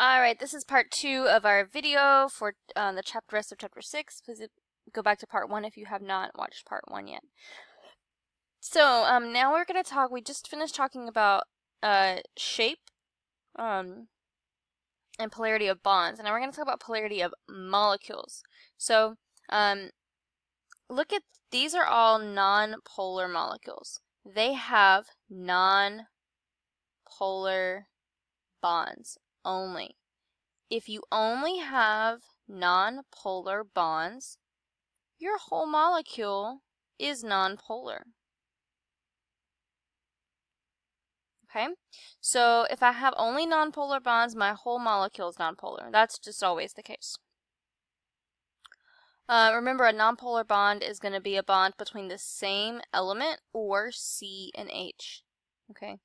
Alright, this is part two of our video for uh, the chapter rest of chapter six. Please go back to part one if you have not watched part one yet. So, um, now we're going to talk, we just finished talking about uh, shape um, and polarity of bonds. And now we're going to talk about polarity of molecules. So, um, look at, these are all non-polar molecules. They have non-polar bonds only. If you only have nonpolar bonds, your whole molecule is nonpolar. Okay, so if I have only nonpolar bonds, my whole molecule is nonpolar. That's just always the case. Uh, remember, a nonpolar bond is going to be a bond between the same element or C and H. Okay,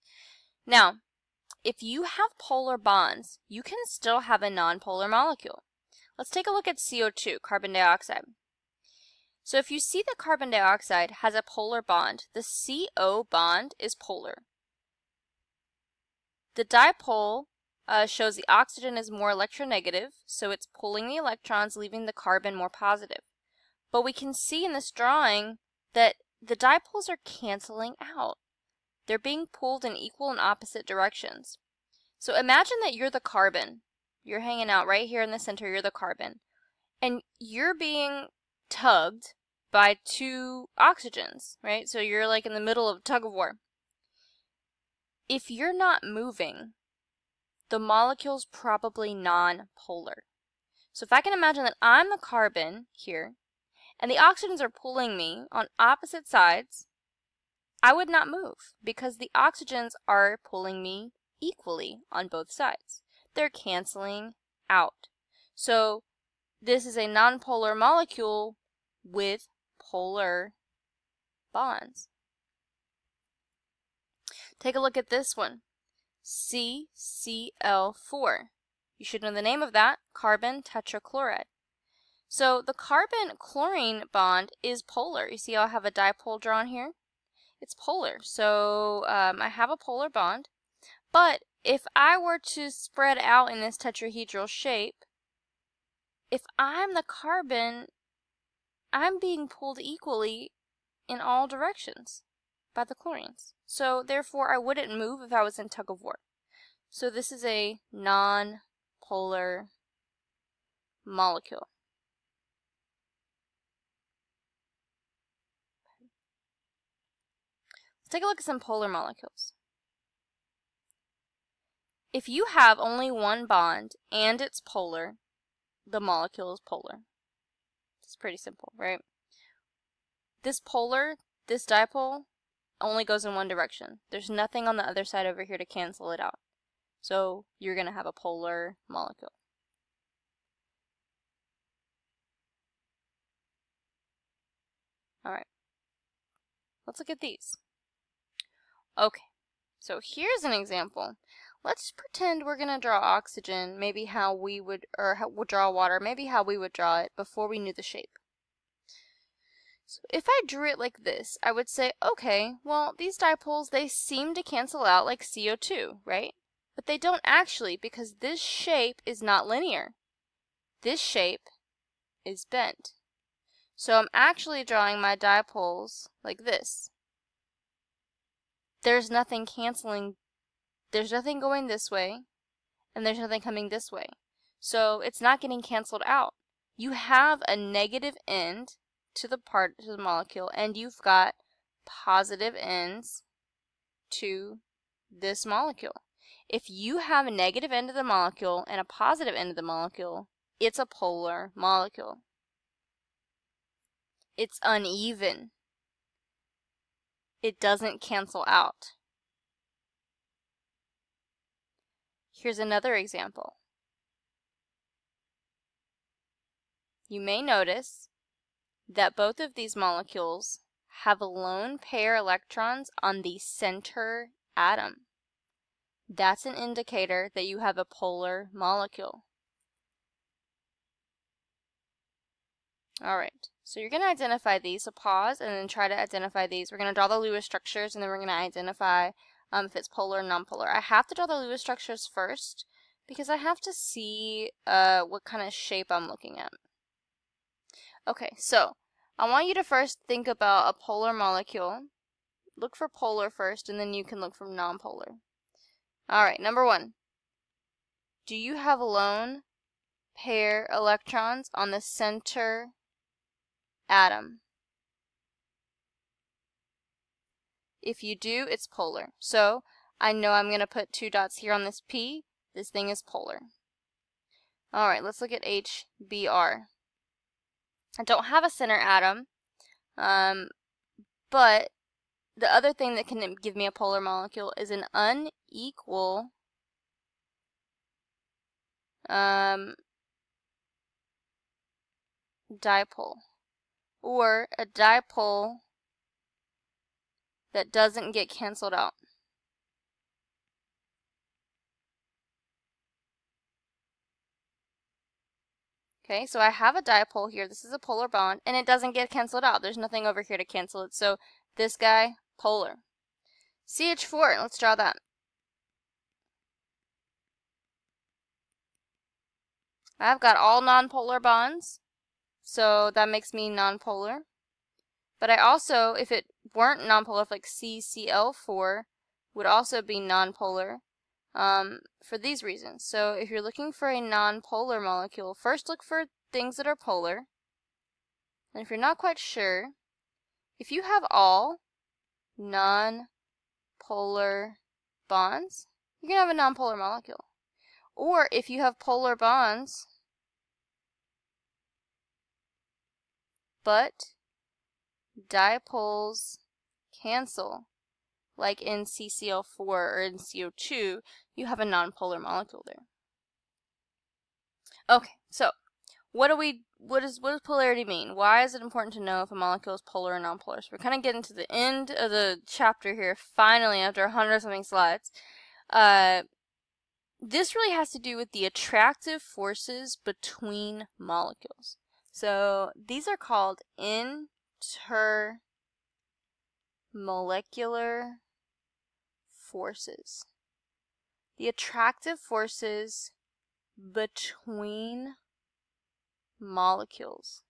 now if you have polar bonds, you can still have a nonpolar molecule. Let's take a look at CO2, carbon dioxide. So if you see that carbon dioxide has a polar bond, the CO bond is polar. The dipole uh, shows the oxygen is more electronegative, so it's pulling the electrons, leaving the carbon more positive. But we can see in this drawing that the dipoles are canceling out. They're being pulled in equal and opposite directions. So imagine that you're the carbon. You're hanging out right here in the center, you're the carbon. And you're being tugged by two oxygens, right? So you're like in the middle of tug of war. If you're not moving, the molecule's probably non-polar. So if I can imagine that I'm the carbon here, and the oxygens are pulling me on opposite sides, I would not move because the oxygens are pulling me equally on both sides. They're canceling out. So this is a nonpolar molecule with polar bonds. Take a look at this one. CCl4. You should know the name of that, carbon tetrachloride. So the carbon-chlorine bond is polar. You see I have a dipole drawn here? It's polar. So um, I have a polar bond. But if I were to spread out in this tetrahedral shape, if I'm the carbon, I'm being pulled equally in all directions by the chlorines. So therefore I wouldn't move if I was in tug of war. So this is a non-polar molecule. Take a look at some polar molecules. If you have only one bond and it's polar, the molecule is polar. It's pretty simple, right? This polar, this dipole, only goes in one direction. There's nothing on the other side over here to cancel it out. So you're going to have a polar molecule. Alright. Let's look at these. Okay, so here's an example. Let's pretend we're going to draw oxygen, maybe how we would, or how, we'll draw water, maybe how we would draw it before we knew the shape. So if I drew it like this, I would say, okay, well, these dipoles, they seem to cancel out like CO2, right? But they don't actually because this shape is not linear. This shape is bent. So I'm actually drawing my dipoles like this there's nothing canceling, there's nothing going this way, and there's nothing coming this way. So it's not getting canceled out. You have a negative end to the part to the molecule, and you've got positive ends to this molecule. If you have a negative end of the molecule and a positive end of the molecule, it's a polar molecule. It's uneven it doesn't cancel out. Here's another example. You may notice that both of these molecules have a lone pair electrons on the center atom. That's an indicator that you have a polar molecule. All right. So you're going to identify these. So pause and then try to identify these. We're going to draw the Lewis structures and then we're going to identify um, if it's polar or nonpolar. I have to draw the Lewis structures first because I have to see uh, what kind of shape I'm looking at. Okay, so I want you to first think about a polar molecule. Look for polar first, and then you can look for nonpolar. Alright, number one. Do you have lone pair electrons on the center atom? If you do, it's polar. So I know I'm going to put two dots here on this P. This thing is polar. Alright, let's look at HBr. I don't have a center atom, um, but the other thing that can give me a polar molecule is an unequal um, dipole or a dipole that doesn't get canceled out. Okay, so I have a dipole here. This is a polar bond, and it doesn't get canceled out. There's nothing over here to cancel it. So this guy, polar. CH4, let's draw that. I've got all nonpolar bonds, so that makes me nonpolar. But I also, if it weren't nonpolar, like CCl4 would also be nonpolar um, for these reasons. So if you're looking for a nonpolar molecule, first look for things that are polar. And if you're not quite sure, if you have all non-polar bonds, you can have a nonpolar molecule. Or if you have polar bonds, but dipoles cancel, like in CCl4 or in CO2, you have a nonpolar molecule there. Okay, so what do we what does what does polarity mean? Why is it important to know if a molecule is polar or nonpolar? So we're kind of getting to the end of the chapter here, finally, after a hundred something slides. Uh, this really has to do with the attractive forces between molecules. So these are called intermolecular forces. The attractive forces between molecules.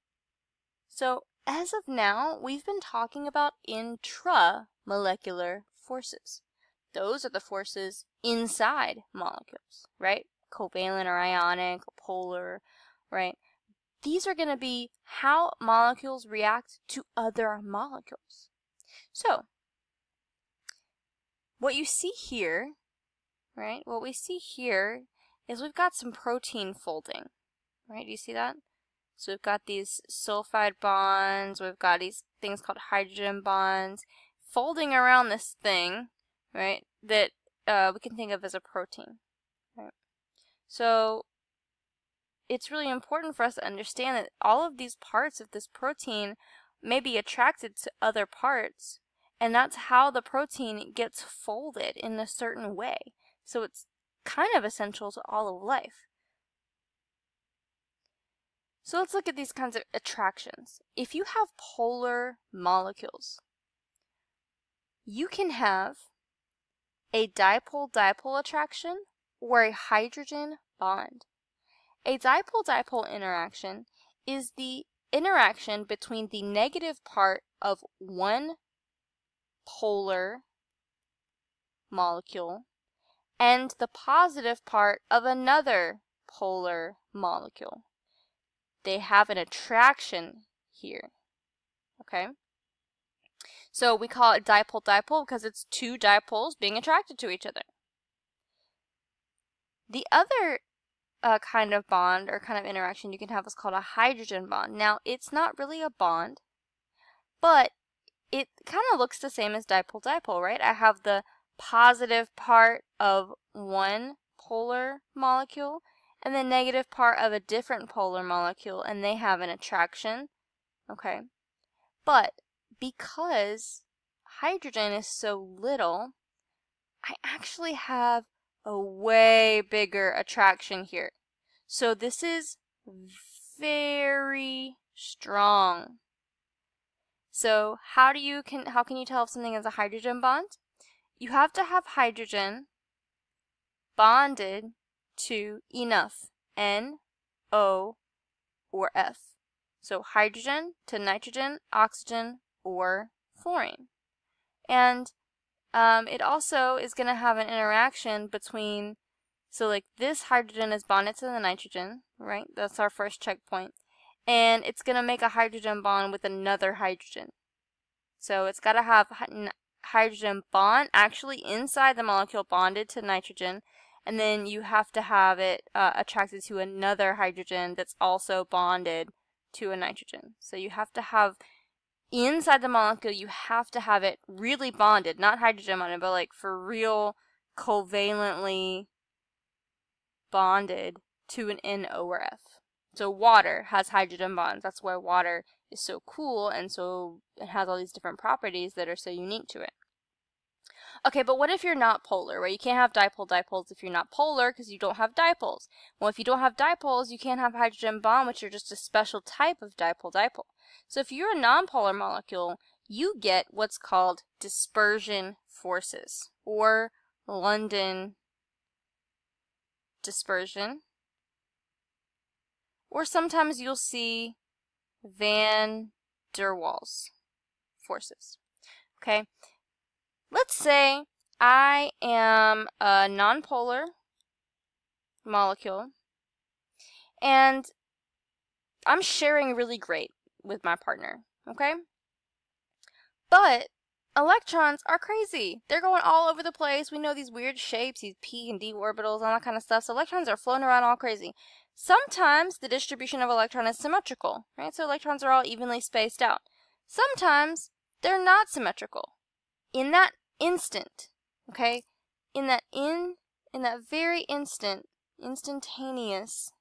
So as of now, we've been talking about intramolecular forces. Those are the forces inside molecules, right? Covalent or ionic, or polar, right? These are going to be how molecules react to other molecules. So, what you see here, right, what we see here is we've got some protein folding, right? Do you see that? So we've got these sulfide bonds, we've got these things called hydrogen bonds folding around this thing, right, that uh, we can think of as a protein. Right? So it's really important for us to understand that all of these parts of this protein may be attracted to other parts, and that's how the protein gets folded in a certain way. So it's kind of essential to all of life. So let's look at these kinds of attractions. If you have polar molecules, you can have a dipole-dipole attraction or a hydrogen bond. A dipole-dipole interaction is the interaction between the negative part of one polar molecule and the positive part of another polar molecule they have an attraction here. Okay? So we call it dipole-dipole because it's two dipoles being attracted to each other. The other uh, kind of bond or kind of interaction you can have is called a hydrogen bond. Now, it's not really a bond, but it kind of looks the same as dipole-dipole, right? I have the positive part of one polar molecule and the negative part of a different polar molecule and they have an attraction. Okay. But because hydrogen is so little, I actually have a way bigger attraction here. So this is very strong. So how do you can how can you tell if something is a hydrogen bond? You have to have hydrogen bonded to enough, N, O, or F. So hydrogen to nitrogen, oxygen, or fluorine. And um, it also is going to have an interaction between, so like this hydrogen is bonded to the nitrogen, right? That's our first checkpoint. And it's going to make a hydrogen bond with another hydrogen. So it's got to have hydrogen bond actually inside the molecule bonded to nitrogen and then you have to have it uh, attracted to another hydrogen that's also bonded to a nitrogen. So you have to have inside the molecule you have to have it really bonded, not hydrogen bonded, but like for real covalently bonded to an N or F. So water has hydrogen bonds. That's why water is so cool and so it has all these different properties that are so unique to it. Okay, but what if you're not polar, right? You can't have dipole dipoles if you're not polar because you don't have dipoles. Well, if you don't have dipoles, you can't have hydrogen bond, which are just a special type of dipole dipole. So if you're a nonpolar molecule, you get what's called dispersion forces or London dispersion. Or sometimes you'll see van der Waals forces. Okay, Let's say I am a nonpolar molecule and I'm sharing really great with my partner, okay? But electrons are crazy. They're going all over the place. We know these weird shapes, these p and d orbitals, all that kind of stuff. So electrons are floating around all crazy. Sometimes the distribution of electron is symmetrical, right? So electrons are all evenly spaced out. Sometimes they're not symmetrical. In that instant, okay? In that in in that very instant, instantaneous,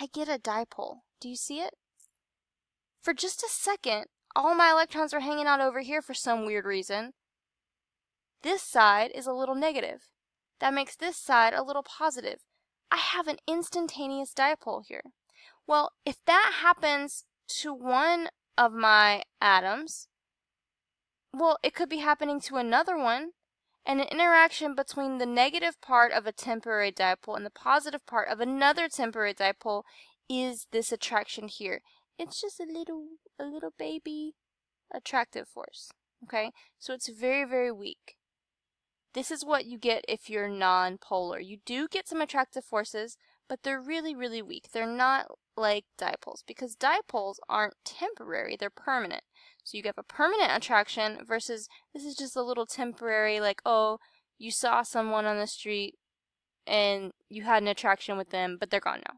I get a dipole. Do you see it? For just a second, all my electrons are hanging out over here for some weird reason. This side is a little negative. That makes this side a little positive. I have an instantaneous dipole here. Well, if that happens to one of my atoms, well, it could be happening to another one. And an interaction between the negative part of a temporary dipole and the positive part of another temporary dipole is this attraction here. It's just a little, a little baby attractive force. Okay, so it's very, very weak. This is what you get if you're non-polar. You do get some attractive forces, but they're really, really weak. They're not like dipoles because dipoles aren't temporary, they're permanent. So you have a permanent attraction versus this is just a little temporary, like, oh, you saw someone on the street and you had an attraction with them, but they're gone now.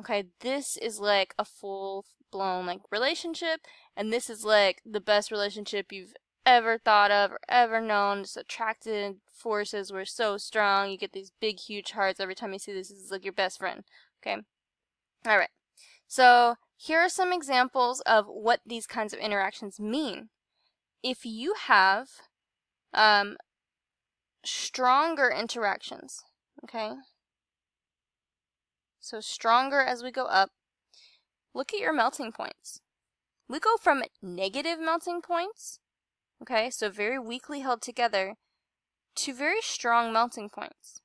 Okay, this is like a full blown like relationship, and this is like the best relationship you've ever thought of or ever known. Just attracted forces were so strong. You get these big, huge hearts every time you see this. This is like your best friend. Okay? Alright. So here are some examples of what these kinds of interactions mean. If you have um, stronger interactions, okay? So stronger as we go up, look at your melting points. We go from negative melting points, okay, so very weakly held together, to very strong melting points.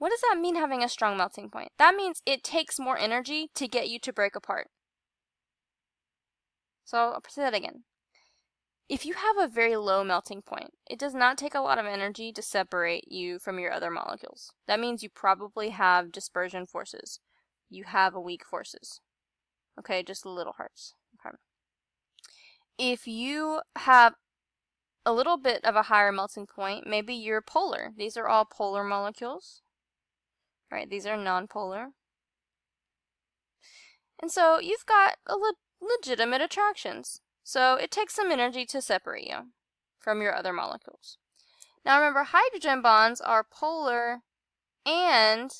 What does that mean having a strong melting point? That means it takes more energy to get you to break apart. So I'll say that again. If you have a very low melting point, it does not take a lot of energy to separate you from your other molecules. That means you probably have dispersion forces. You have a weak forces. Okay, just little hearts. Okay. If you have a little bit of a higher melting point, maybe you're polar. These are all polar molecules. Right, these are nonpolar. And so you've got a le legitimate attractions. So it takes some energy to separate you from your other molecules. Now remember, hydrogen bonds are polar and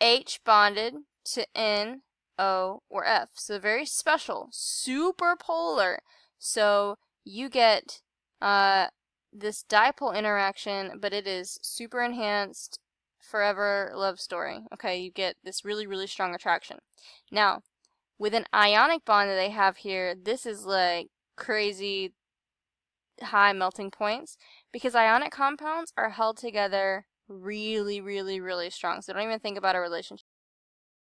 H bonded to N, O, or F. So very special, super polar. So you get uh, this dipole interaction, but it is super enhanced forever love story. Okay, you get this really, really strong attraction. Now, with an ionic bond that they have here, this is like crazy high melting points because ionic compounds are held together really, really, really strong. So don't even think about a relationship.